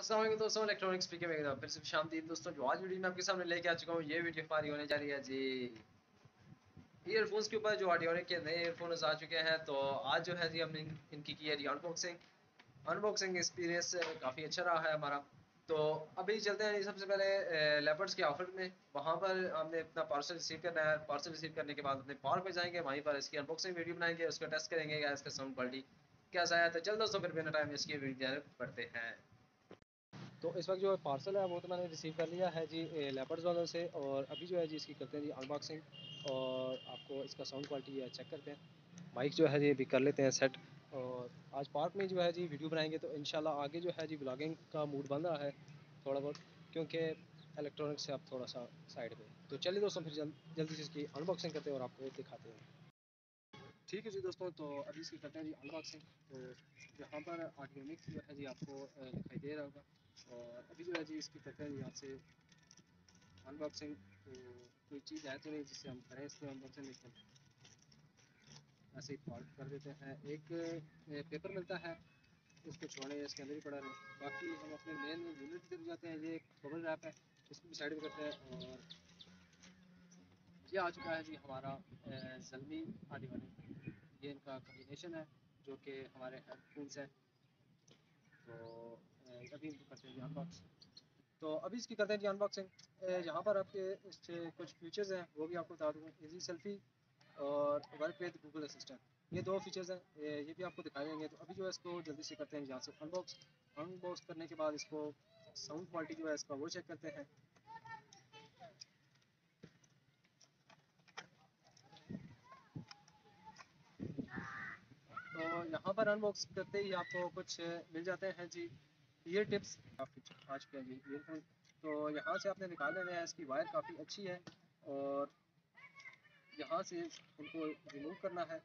अस्सलाम दोस्तों, electronics P के में फिर से शामदीद दोस्तों, जो आज वीडियो में आपके सामने लेके आ चुका हूँ, ये वीडियो हमारी होने जा रही है जी। ईयरफोन्स के ऊपर जो ऑडियोनिक के नए ईयरफोन्स आ चुके हैं तो आज जो है जी, हमने इनकी की है जी अनबॉक्सिंग अनबॉक्सिंग एक्सपीरियंस काफ़ी अच्छा रहा है हमारा। तो अभी चलते हैं सबसे पहले लेपर्ड्स के ऑफ़र में। वहाँ पर हमने अपना पार्सल रिसीव करना है। पार्सल रिसीव करने के बाद अपने पावर पे जाएँगे, वहीं पर इसकी अनबॉक्सिंग वीडियो बनाएँगे, उसका टेस्ट करेंगे या इसका साउंड क्वालिटी कैसा है। तो चल दोस्तों, फिर बिना टाइम इसकी वीडियो पढ़ते हैं। तो इस वक्त जो है पार्सल है वो तो मैंने रिसीव कर लिया है जी लेपर्स वालों से और अभी जो है जी इसकी करते हैं जी अनबॉक्सिंग और आपको इसका साउंड क्वालिटी है चेक करते हैं। माइक जो है जी अभी कर लेते हैं सेट और आज पार्क में जो है जी वीडियो बनाएँगे तो इन आगे जो है जी ब्लॉगिंग का मूड बन रहा है थोड़ा बहुत क्योंकि इलेक्ट्रॉनिक्स से आप थोड़ा सा साइड पे तो चलिए दोस्तों फिर जल, जल्दी से इसकी अनबॉक्सिंग करते हैं और आपको दिखाते हैं। ठीक है जी दोस्तों तो अभी इसकी करते हैं जी अनबॉक्सिंग तो यहाँ पर आर्टियोनिक्स जो है जी आपको दिखाई दे रहा होगा। और अभी जो है जी इसकी करते हैं यहाँ से अनबॉक्सिंग तो कोई चीज़ है तो नहीं जिससे हम करें इसकी अनबॉक्सिंग लेकिन ऐसे ही पार्ट कर देते हैं। एक पेपर मिलता है, उसको छोड़े, इसके अंदर ही पड़ा रहे। बाकी हम अपने मेन यूनिट की जाते हैं, ये बबल रैप है इसको भी साइड करते हैं, और ये आ चुका है जी हमारा जलमी आदि वाले। ये इनका कम्बिनेशन है, जो कि हमारे हेडफोन्स हैं। तो अभी इनको करते हैं जी अनबॉक्स तो अभी इसकी करते हैं जी अनबॉक्सिंग यहाँ पर आपके इससे कुछ फीचर्स हैं, वो भी आपको बता दूँ। इजी सेल्फी और वर्क विद गूगल असिस्टेंट ये दो फीचर्स हैं, ये भी आपको दिखाए देंगे तो अभी जो है इसको जल्दी से करते हैं यहाँ से अनबॉक्स अनबॉक्स करने के बाद इसको साउंड क्वालिटी जो है इसका वो चेक करते हैं तो यहाँ पर अनबॉक्स करते ही आपको कुछ मिल जाते हैं, जी। ईयर टिप्स काफ़ी आ चुके हैं जी ईयरफोन तो यहाँ से आपने निकाल लेना है, इसकी वायर काफ़ी अच्छी है और यहाँ से उनको रिमूव करना है।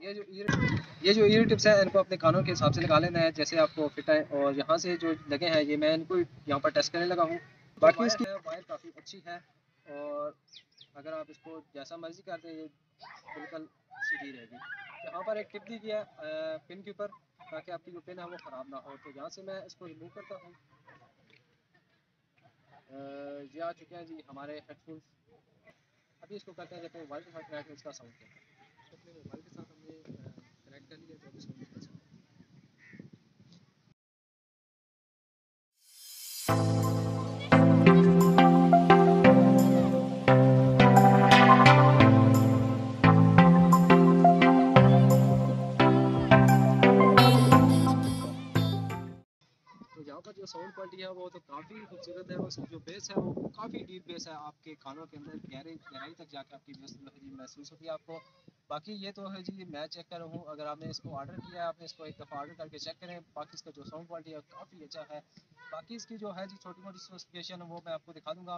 ये जो ये जो ईयर टिप्स हैं, इनको अपने कानों के हिसाब से लगा लेना है, जैसे आपको फिट आए और यहाँ से जो लगे हैं, ये मैं इनको यहाँ पर टेस्ट करने लगा हूँ। बाकी इसकी वायर काफ़ी अच्छी है और अगर आप इसको जैसा मर्ज़ी करते हैं, ये बिल्कुल सीधी रहेगी। यहाँ पर एक टिप दी गया पिन के ऊपर, ताकि आपकी जो पिन है वो ख़राब ना हो। तो यहाँ से मैं इसको रिमूव करता हूँ। ये आ चुके हैं जी हमारे हेडफोन्स अभी इसको करते हैं देखो मोबाइल के साथ इसका साउंड मोबाइल के साथ हमने साउंड क्वालिटी है, वो तो काफ़ी खूबसूरत है उसकी जो बेस है, वो काफ़ी डीप बेस है आपके कानों के अंदर, गहरे, गहराई तक जाके आपकी बेस महसूस होती है आपको। बाकी ये तो है जी, मैं चेक कर रहा हूँ, अगर आपने इसको ऑर्डर किया है, आपने इसको एक दफ़ा ऑर्डर करके चेक करें, बाकी इसका जो साउंड क्वालिटी है काफ़ी अच्छा है। बाकी इसकी जो है जी छोटी मोटी स्पेसिफिकेशन वो मैं आपको दिखा दूँगा।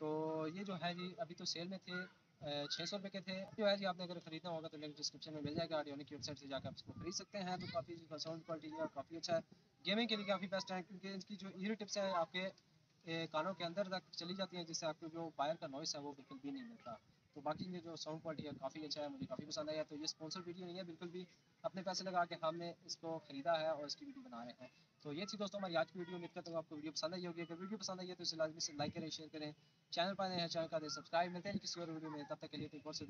तो ये जो है जी, अभी तो सेल में थे छः सौ रुपये के थे। जो है जी, आपने अगर खरीदना होगा तो लिंक डिस्क्रिप्शन में मिल जाएगा। आडियोनिक की वेबसाइट से जाकर आप इसको खरीद सकते हैं। तो काफ़ी साउंड क्वालिटी है और काफ़ी अच्छा है। गेमिंग के लिए काफ़ी बेस्ट है, क्योंकि इसकी जो ईयर टिप्स है, आपके कानों के अंदर तक चली जाती हैं, जिससे आपको जो वायर का नॉइस है, वो बिल्कुल भी नहीं मिलता। तो बाकी ये जो साउंड क्वालिटी है, काफ़ी अच्छा है, मुझे काफ़ी पसंद आया तो ये स्पॉन्सर वीडियो नहीं है, बिल्कुल भी अपने पैसे लगा के हमने इसको ख़रीदा है और इसकी वीडियो बना रहे हैं। तो ये थी दोस्तों हमारी आज की वीडियो मिलकर करता हूँ आपको वीडियो पसंद आई होगी। अगर वीडियो पसंद आई है तो इसे लाजमी से लाइक करें शेयर करें। चैनल पर नए हैं चैनल का सब्सक्राइब मिलते हैं किसी और वीडियो में। तब तक के लिए एक और से